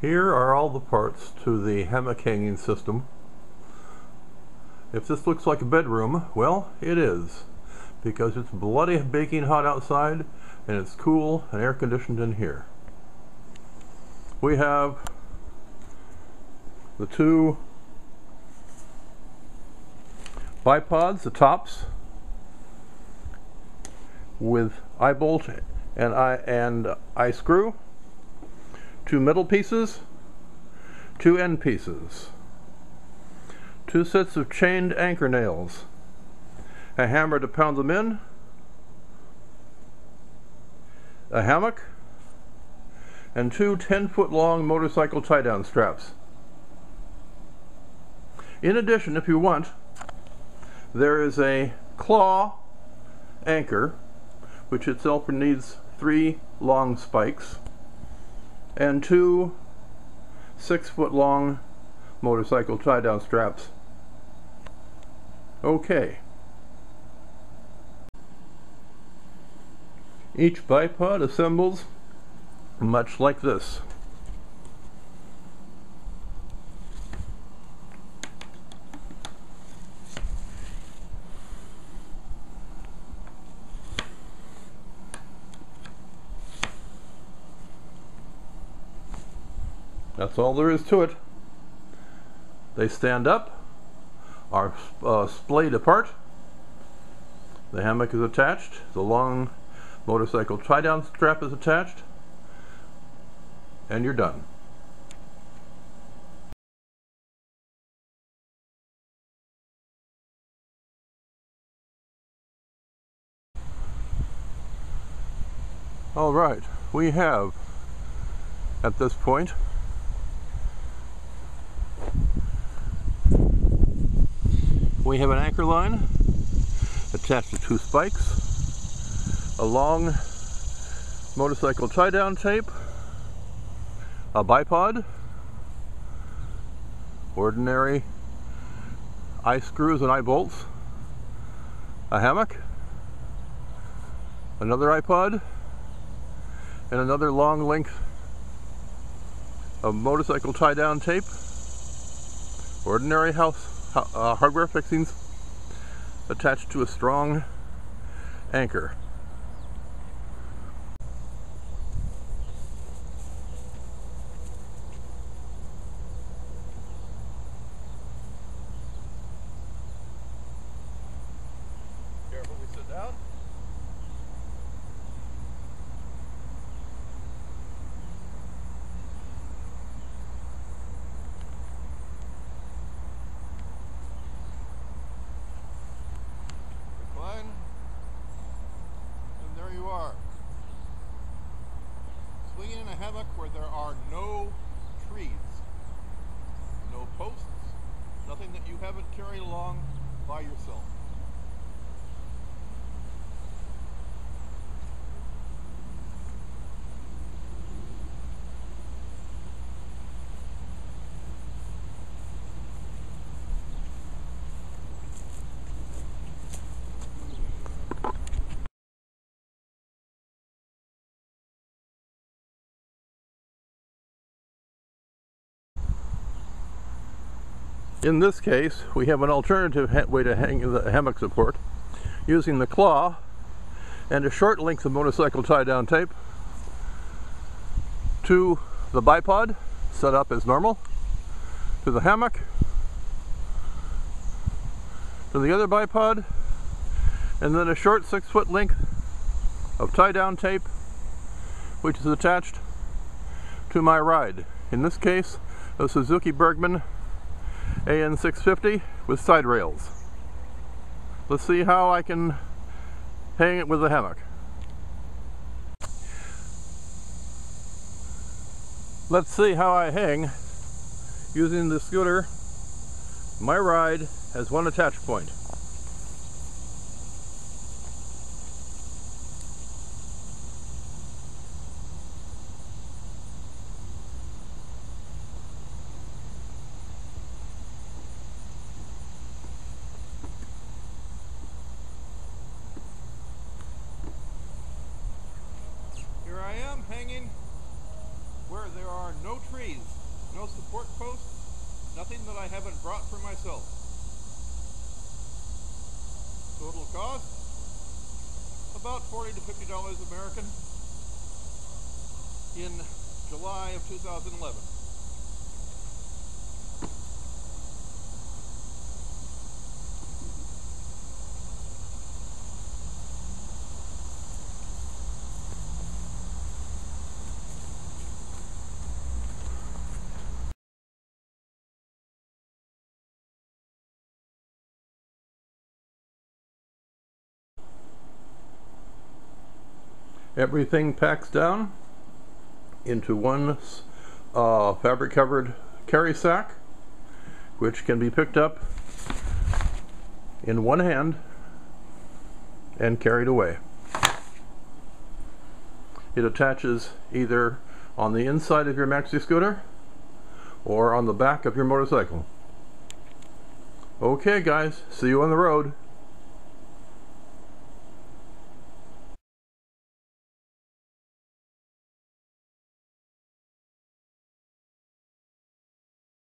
Here are all the parts to the hammock hanging system. If this looks like a bedroom, well, it is, because it's bloody baking hot outside and it's cool and air conditioned in here. We have the two bipods, the tops, with eye bolt and eye and eye screw two middle pieces, two end pieces, two sets of chained anchor nails, a hammer to pound them in, a hammock, and two 10 foot long motorcycle tie down straps. In addition, if you want, there is a claw anchor, which itself needs three long spikes and two six foot long motorcycle tie down straps. Okay. Each bipod assembles much like this. That's all there is to it. They stand up, are uh, splayed apart. The hammock is attached. The long motorcycle tie-down strap is attached. And you're done. All right, we have at this point we have an anchor line attached to two spikes, a long motorcycle tie-down tape, a bipod, ordinary eye screws and eye bolts, a hammock, another bipod, and another long length of motorcycle tie-down tape, ordinary house uh, hardware fixings attached to a strong anchor. Careful, we sit down. Recline. And there you are. Swinging in a hammock where there are no trees, no posts, nothing that you haven't carried along by yourself. In this case, we have an alternative way to hang the hammock support using the claw and a short length of motorcycle tie-down tape to the bipod set up as normal, to the hammock, to the other bipod, and then a short six foot length of tie-down tape which is attached to my ride. In this case, a Suzuki Burgman AN650 with side rails. Let's see how I can hang it with the hammock. Let's see how I hang using the scooter. My ride has one attach point. Here I am hanging where there are no trees, no support posts, nothing that I haven't brought for myself. Total cost, about 40 to $50 American in July of 2011. Everything packs down into one uh, fabric covered carry sack which can be picked up in one hand and carried away. It attaches either on the inside of your maxi scooter or on the back of your motorcycle. Okay guys, see you on the road.